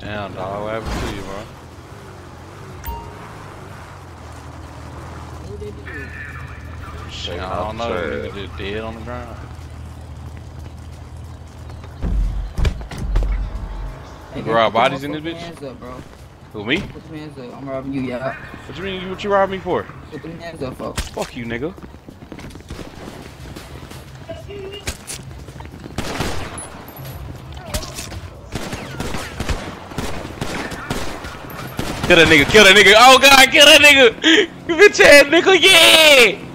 Damn, dog. What happened to you, bro? Who did you? Shit, I don't know. Nigga just dead on the ground. Hey, Bro, our bodies in this bitch? Up, bro. Who, me? Put your hands up. I'm robbing you, yeah. What you mean? What you robbed me for? Put them hands up, folks. Fuck you, nigga. Kill that nigga, kill that nigga. Oh god, kill that nigga. Bitch ass nigga, yeah!